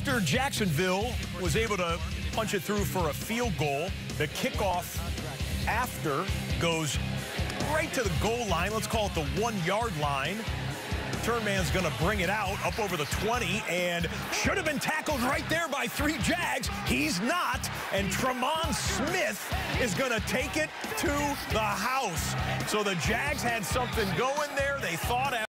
after Jacksonville was able to punch it through for a field goal, the kickoff after goes right to the goal line. Let's call it the one-yard line. Turnman's going to bring it out up over the 20 and should have been tackled right there by three Jags. He's not. And Tremon Smith is going to take it to the house. So the Jags had something going there. They thought